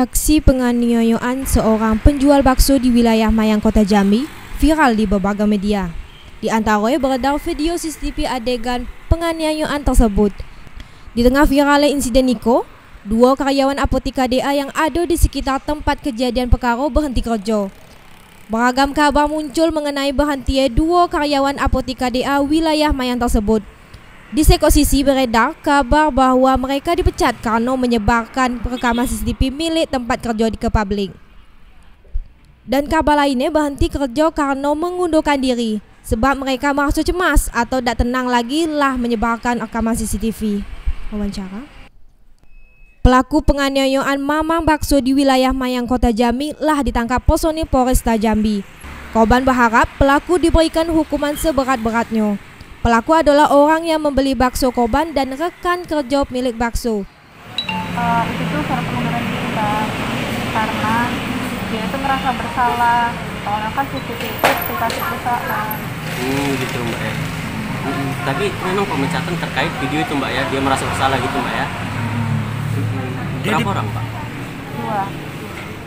Aksi penganiayaan seorang penjual bakso di wilayah Mayang Kota Jambi viral di berbagai media. Di antaranya beredar video CCTV adegan penganiayaan tersebut. Di tengah viralnya insiden Niko, dua karyawan apotika DA yang ada di sekitar tempat kejadian perkara berhenti kerja. Beragam kabar muncul mengenai berhentinya dua karyawan apotika DA wilayah Mayang tersebut. Di seko sisi beredar kabar bahwa mereka dipecat karena menyebarkan rekaman CCTV milik tempat kerja di ke publik. Dan kabar lainnya berhenti kerja karena mengundurkan diri sebab mereka merasa cemas atau tak tenang lagi lah menyebarkan rekaman CCTV. Wawancara. Pelaku penganiayaan mamang bakso di wilayah Mayang Kota Jambi lah ditangkap personil Polresta Jambi. Korban berharap pelaku diberikan hukuman seberat-beratnya. Pelaku adalah orang yang membeli bakso korban dan rekan kerja milik bakso. Uh, itu tuh cara pengunduran diri kan karena dia itu merasa bersalah. Soalnya kan CCTV dikasih perusahaan hmm gitu mbak ya. Hmm, tapi memang pemecatan terkait video itu mbak ya. Dia merasa bersalah gitu mbak ya. Hmm. berapa orang pak dua.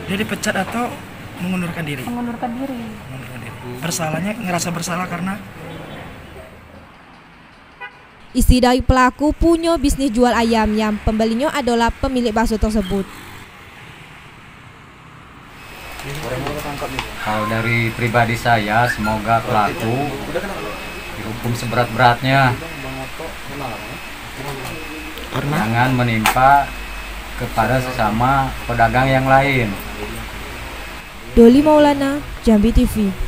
Dia dipecat atau mengundurkan diri? Mengundurkan diri. Mengundurkan diri. Bersalahnya ngerasa bersalah karena Istri dari pelaku punya bisnis jual ayam yang pembelinya adalah pemilik bakso tersebut. Kalau dari pribadi saya, semoga pelaku dihukum seberat-beratnya. Jangan menimpa kepada sesama pedagang yang lain. Doli Maulana, Jambi TV.